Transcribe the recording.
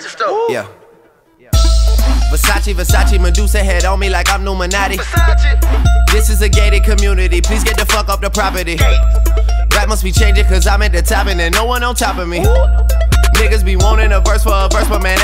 Versace. Yeah. Versace, Versace, Medusa head on me like I'm Numinati. This is a gated community. Please get the fuck up the property. Rap must be changing cause I'm at the top and there's no one on top of me. Niggas be wanting a verse for a verse, but man.